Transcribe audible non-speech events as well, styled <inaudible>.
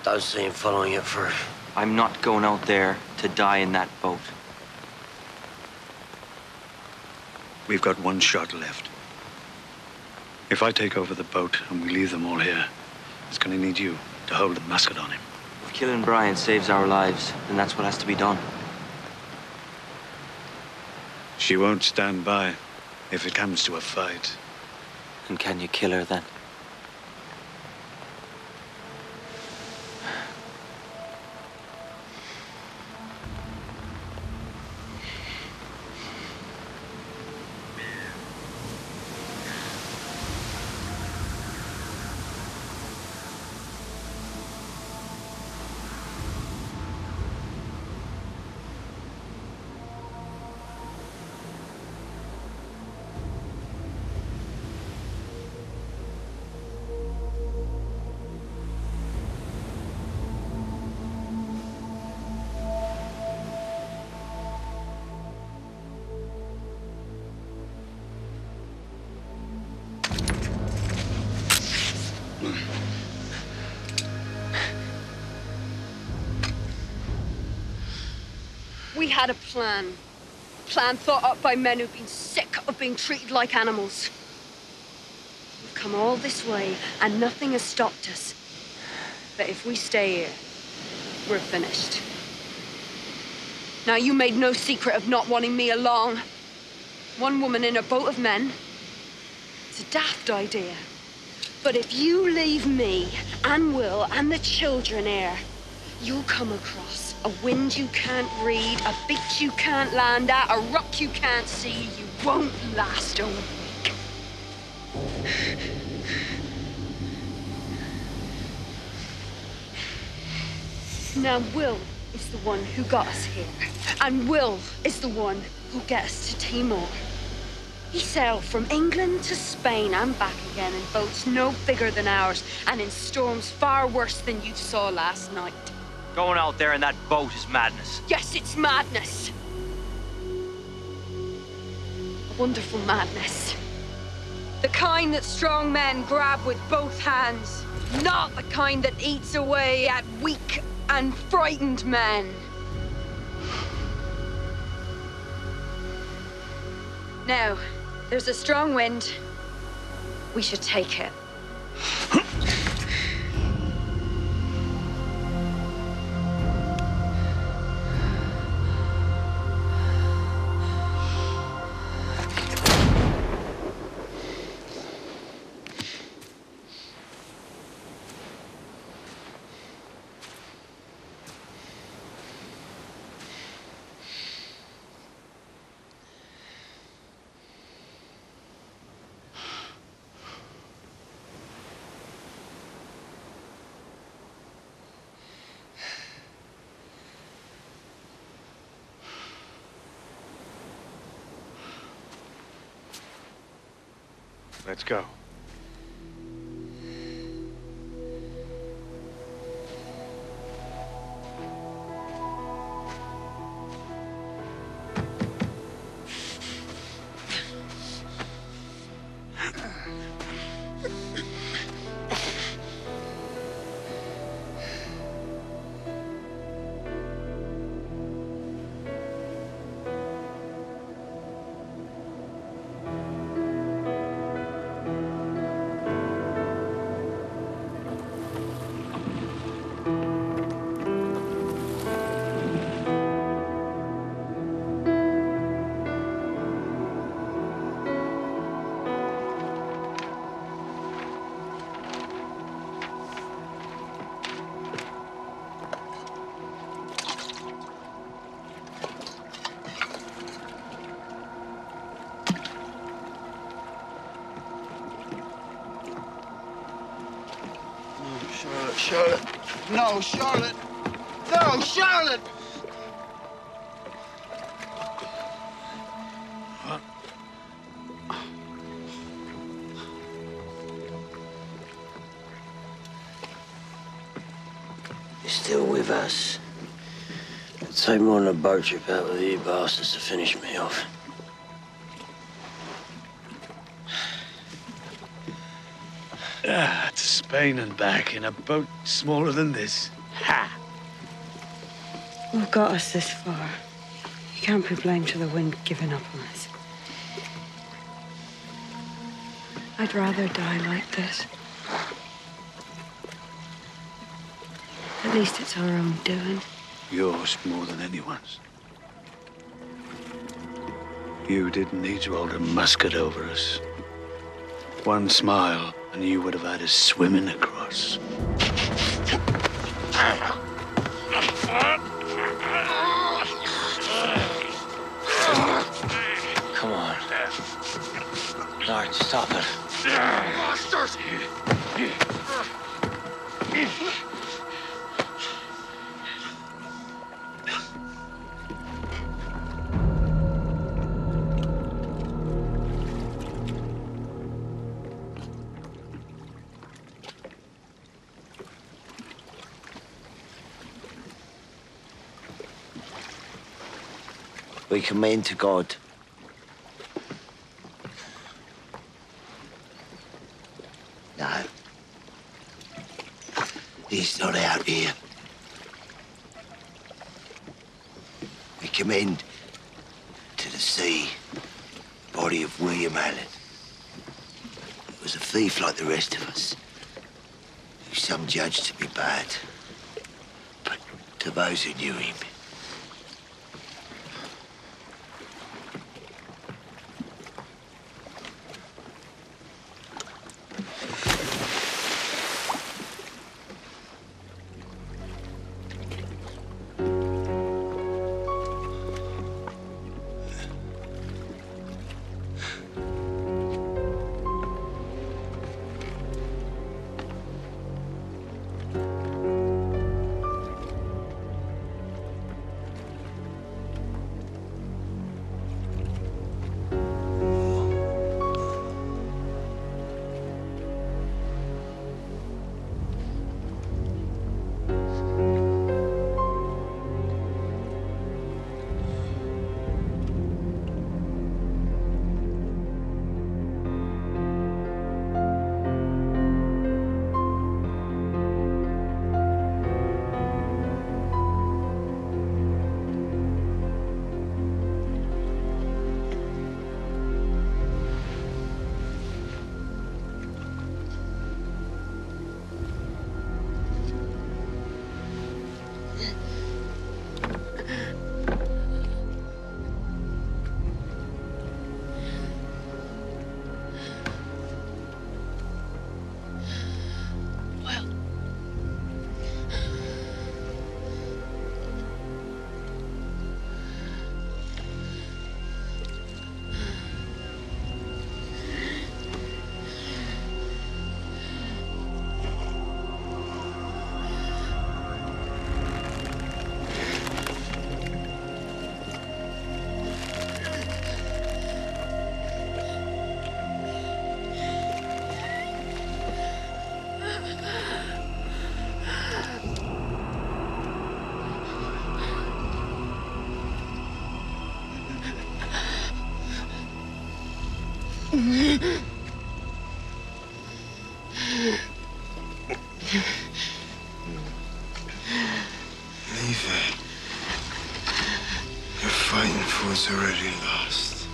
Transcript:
Without seeing following you for... I'm not going out there to die in that boat. We've got one shot left. If I take over the boat and we leave them all here, it's going to need you to hold the musket on him. If killing Brian saves our lives, then that's what has to be done. She won't stand by if it comes to a fight. And can you kill her then? Had a plan. A plan thought up by men who've been sick of being treated like animals. We've come all this way, and nothing has stopped us. But if we stay here, we're finished. Now, you made no secret of not wanting me along. One woman in a boat of men. It's a daft idea. But if you leave me, and Will, and the children here, you'll come across a wind you can't read, a beach you can't land at, a rock you can't see. You won't last a week. Now, Will is the one who got us here. And Will is the one who'll get us to Timor. He sailed from England to Spain and back again in boats no bigger than ours and in storms far worse than you saw last night. Going out there in that boat is madness. Yes, it's madness. A wonderful madness. The kind that strong men grab with both hands. Not the kind that eats away at weak and frightened men. Now, there's a strong wind. We should take it. <laughs> Let's go. Charlotte. No, Charlotte. No, Charlotte. You're still with us. It'll take more than a boat trip out with you bastards to finish me off. Spain and back in a boat smaller than this. Ha! What got us this far? You can't be blamed to the wind giving up on us. I'd rather die like this. At least it's our own doing. Yours more than anyone's. You didn't need to hold a musket over us. One smile, and you would have had us swimming across. Come on. Lord, stop it. We commend to God. No. He's not out here. We commend to the sea body of William Allen. He was a thief like the rest of us, some judged to be bad. But to those who knew him, Leave it. You're fighting for what's already lost.